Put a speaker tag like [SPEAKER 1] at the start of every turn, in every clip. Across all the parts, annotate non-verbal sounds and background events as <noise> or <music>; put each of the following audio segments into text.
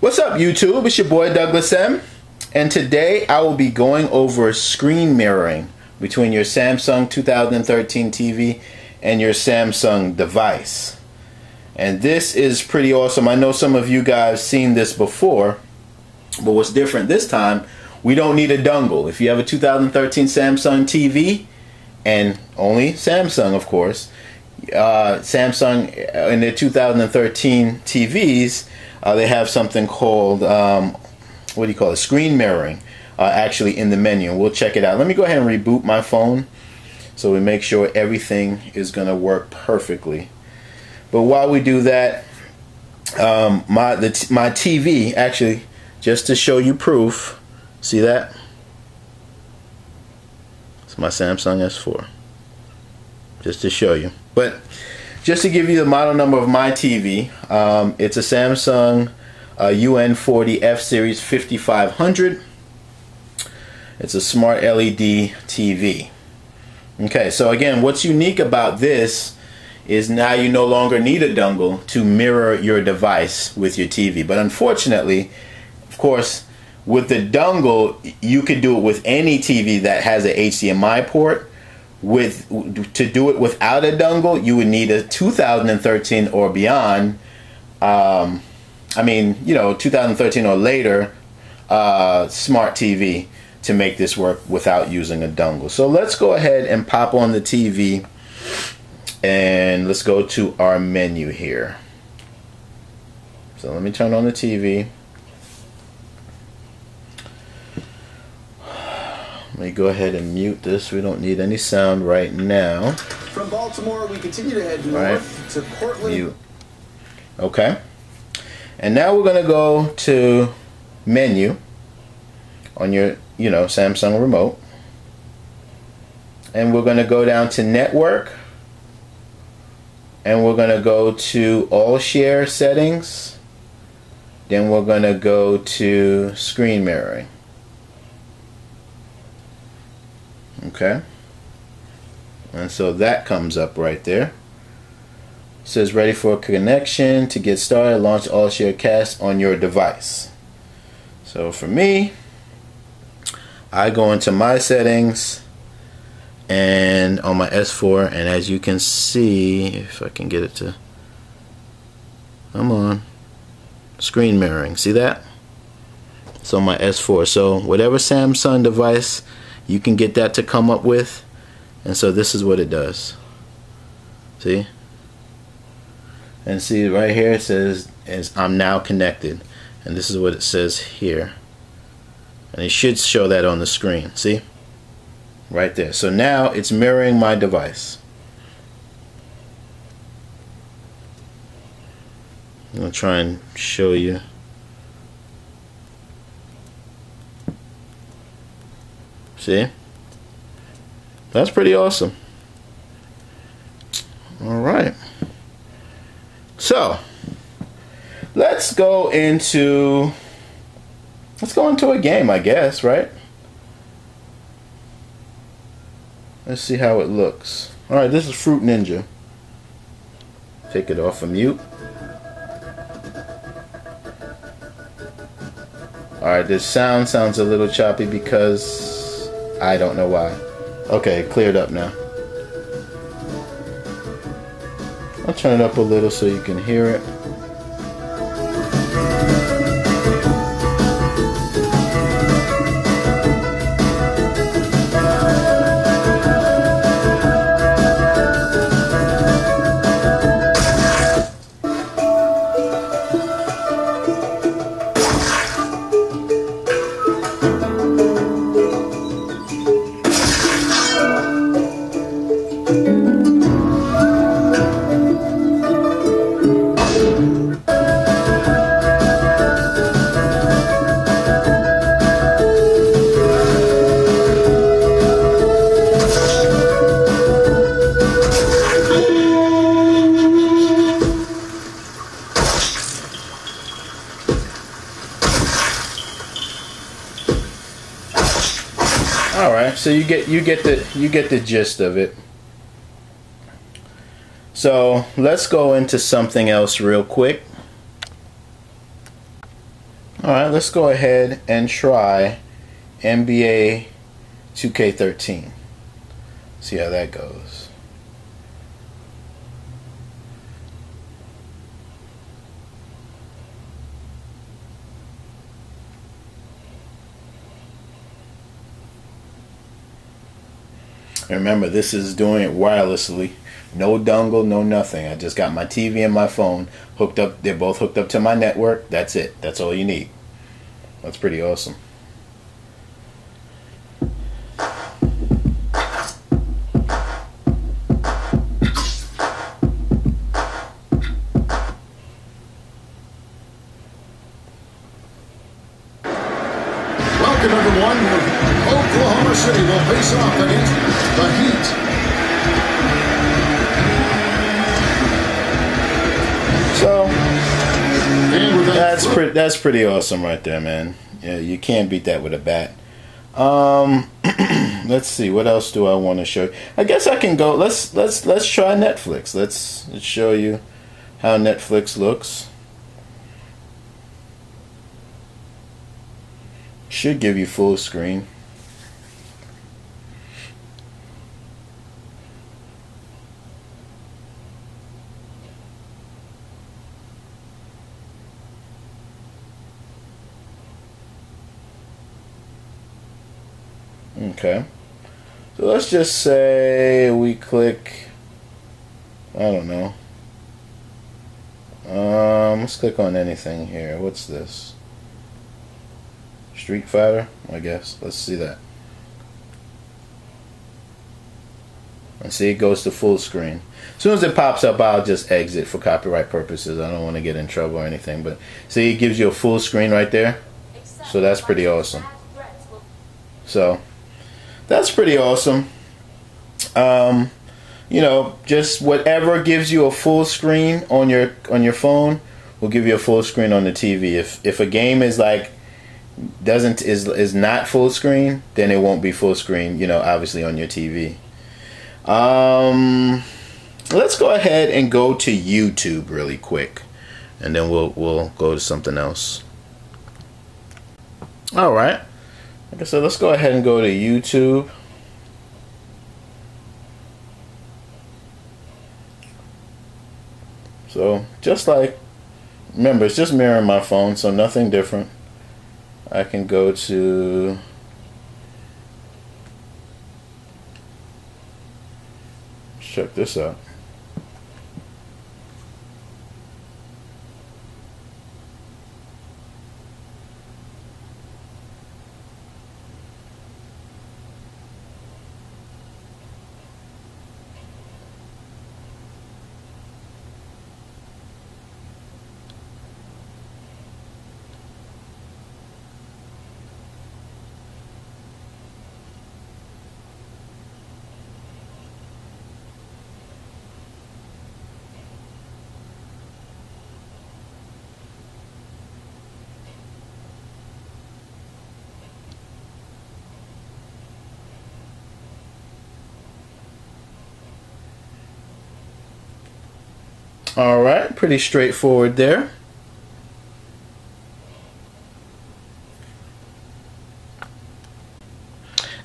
[SPEAKER 1] What's up YouTube? It's your boy Douglas M. And today I will be going over screen mirroring between your Samsung 2013 TV and your Samsung device. And this is pretty awesome. I know some of you guys seen this before, but what's different this time, we don't need a dongle. If you have a 2013 Samsung TV, and only Samsung of course, uh, Samsung in their 2013 TVs, uh, they have something called um, what do you call it? Screen mirroring. Uh, actually, in the menu, we'll check it out. Let me go ahead and reboot my phone so we make sure everything is going to work perfectly. But while we do that, um, my the my TV actually just to show you proof. See that? It's my Samsung S4. Just to show you. But just to give you the model number of my TV, um, it's a Samsung uh, UN40 F Series 5500. It's a smart LED TV. Okay, so again, what's unique about this is now you no longer need a dongle to mirror your device with your TV. But unfortunately, of course, with the dongle, you could do it with any TV that has an HDMI port with to do it without a dongle, you would need a 2013 or beyond. Um, I mean, you know, 2013 or later, uh, smart TV to make this work without using a dongle. So let's go ahead and pop on the TV and let's go to our menu here. So let me turn on the TV. Let me go ahead and mute this. We don't need any sound right now.
[SPEAKER 2] From Baltimore, we continue to head north right. to Portland. Mute.
[SPEAKER 1] Okay. And now we're going to go to menu on your, you know, Samsung remote. And we're going to go down to network. And we're going to go to AllShare settings. Then we're going to go to screen mirroring. Okay. And so that comes up right there. It says ready for connection to get started. Launch AllShare cast on your device. So for me, I go into my settings and on my S4 and as you can see if I can get it to come on screen mirroring see that so on my S4 so whatever Samsung device you can get that to come up with. And so this is what it does. See? And see right here it says is I'm now connected. And this is what it says here. And it should show that on the screen. See? Right there. So now it's mirroring my device. I'm gonna try and show you See? That's pretty awesome. All right. So, let's go into let's go into a game, I guess, right? Let's see how it looks. All right, this is Fruit Ninja. Take it off of mute. Alright, this sound sounds a little choppy because I don't know why. Okay, cleared up now. I'll turn it up a little so you can hear it. All right, so you get you get the you get the gist of it. So let's go into something else real quick. All right, let's go ahead and try NBA 2K13. See how that goes. Remember, this is doing it wirelessly. No dongle, no nothing. I just got my TV and my phone hooked up. They're both hooked up to my network. That's it. That's all you need. That's pretty awesome.
[SPEAKER 2] Welcome, everyone. Oklahoma City will face off against the Heat.
[SPEAKER 1] So
[SPEAKER 2] And with that
[SPEAKER 1] that's pretty. That's pretty awesome right there, man. Yeah, you can't beat that with a bat. Um, <clears throat> let's see. What else do I want to show? you? I guess I can go. Let's let's let's try Netflix. Let's let's show you how Netflix looks. Should give you full screen. Okay. So let's just say we click. I don't know. Um, let's click on anything here. What's this? Street Fighter, I guess. Let's see that. And see, it goes to full screen. As soon as it pops up, I'll just exit for copyright purposes. I don't want to get in trouble or anything. But see, it gives you a full screen right there.
[SPEAKER 3] So that's pretty awesome.
[SPEAKER 1] So that's pretty awesome. Um, you know, just whatever gives you a full screen on your on your phone will give you a full screen on the TV. If if a game is like doesn't is is not full screen, then it won't be full screen. You know, obviously on your TV. Um, let's go ahead and go to YouTube really quick, and then we'll we'll go to something else. All right. Like I said, let's go ahead and go to YouTube. So, just like, remember, it's just mirroring my phone, so nothing different. I can go to. Check this out. All right, pretty straightforward there.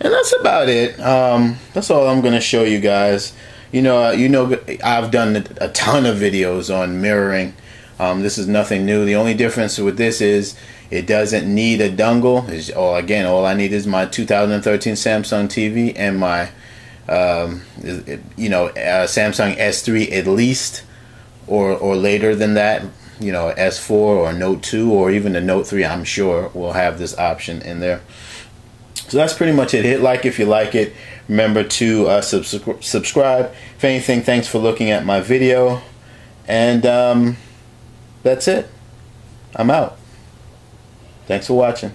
[SPEAKER 1] And that's about it. Um, that's all I'm going to show you guys. You know, uh, you know, I've done a ton of videos on mirroring. Um, this is nothing new. The only difference with this is it doesn't need a dongle. It's, all again, all I need is my 2013 Samsung TV and my, um, you know, uh, Samsung S3 at least or or later than that, you know, S4 or Note 2 or even the Note 3, I'm sure will have this option in there. So that's pretty much it. Hit like if you like it. Remember to uh, subscri- subscribe. If anything, thanks for looking at my video. And um, that's it. I'm out. Thanks for watching.